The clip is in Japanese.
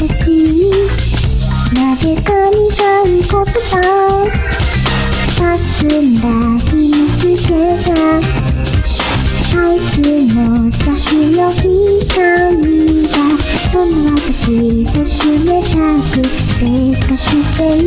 優しいなぜか苦い言葉差し込んだ日の透けた。あいつの邪気の光がその私を冷たくせかしてる、